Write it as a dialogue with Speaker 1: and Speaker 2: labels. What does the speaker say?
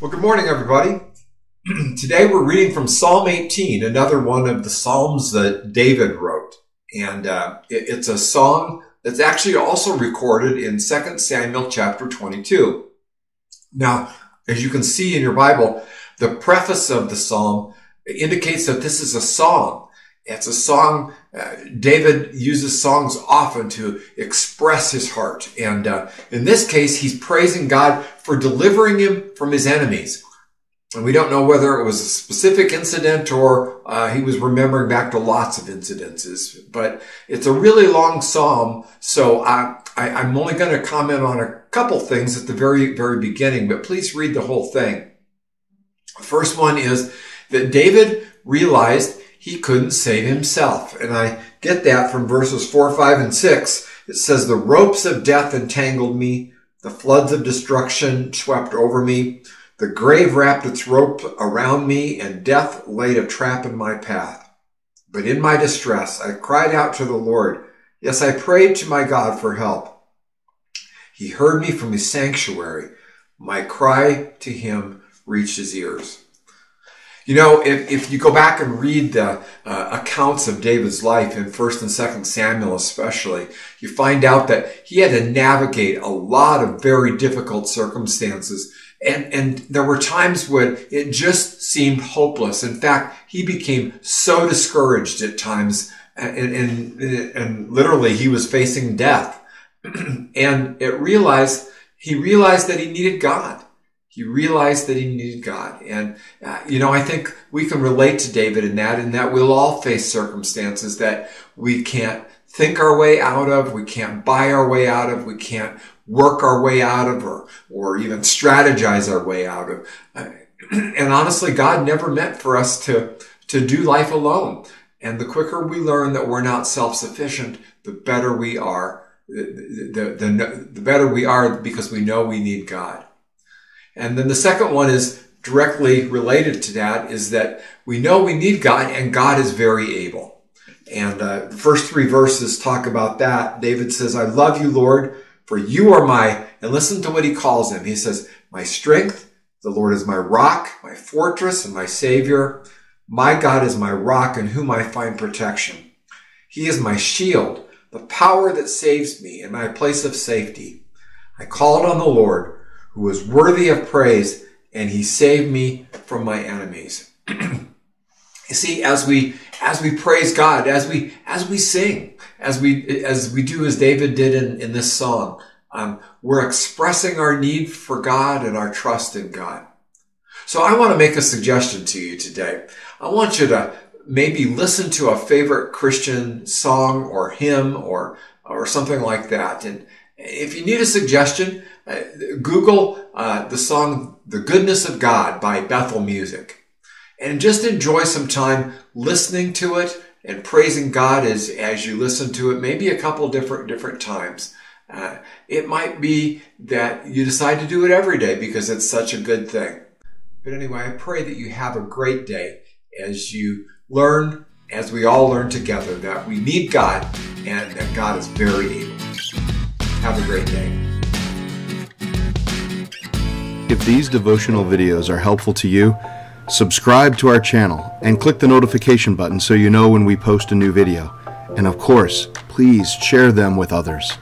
Speaker 1: Well, good morning, everybody. Today we're reading from Psalm 18, another one of the Psalms that David wrote. And uh, it, it's a song that's actually also recorded in 2 Samuel chapter 22. Now, as you can see in your Bible, the preface of the Psalm indicates that this is a song. It's a song, uh, David uses songs often to express his heart. And uh, in this case, he's praising God for delivering him from his enemies. And we don't know whether it was a specific incident or uh, he was remembering back to lots of incidences. But it's a really long psalm, so I, I, I'm only going to comment on a couple things at the very, very beginning, but please read the whole thing. First one is that David realized he couldn't save himself. And I get that from verses 4, 5, and 6. It says, The ropes of death entangled me, the floods of destruction swept over me. The grave wrapped its rope around me, and death laid a trap in my path. But in my distress, I cried out to the Lord. Yes, I prayed to my God for help. He heard me from his sanctuary. My cry to him reached his ears. You know, if, if you go back and read the uh, accounts of David's life in 1st and 2nd Samuel especially, you find out that he had to navigate a lot of very difficult circumstances. And, and there were times when it just seemed hopeless. In fact, he became so discouraged at times and, and, and literally he was facing death. and it realized, he realized that he needed God. He realized that he needed God. And, uh, you know, I think we can relate to David in that, in that we'll all face circumstances that we can't think our way out of, we can't buy our way out of, we can't work our way out of, or, or even strategize our way out of. Uh, and honestly, God never meant for us to, to do life alone. And the quicker we learn that we're not self-sufficient, the better we are, the, the, the, the better we are because we know we need God. And then the second one is directly related to that is that we know we need God and God is very able. And uh, the first three verses talk about that. David says, I love you, Lord, for you are my, and listen to what he calls him. He says, my strength, the Lord is my rock, my fortress, and my savior. My God is my rock in whom I find protection. He is my shield, the power that saves me in my place of safety. I called on the Lord who was worthy of praise, and he saved me from my enemies. you see, as we as we praise God, as we as we sing, as we as we do as David did in, in this song, um, we're expressing our need for God and our trust in God. So I want to make a suggestion to you today. I want you to maybe listen to a favorite Christian song or hymn or or something like that. And if you need a suggestion, Google uh, the song The Goodness of God by Bethel Music and just enjoy some time listening to it and praising God as, as you listen to it, maybe a couple different, different times. Uh, it might be that you decide to do it every day because it's such a good thing. But anyway, I pray that you have a great day as you learn, as we all learn together, that we need God and that God is very able. Have a great day.
Speaker 2: These devotional videos are helpful to you, subscribe to our channel and click the notification button so you know when we post a new video. And of course, please share them with others.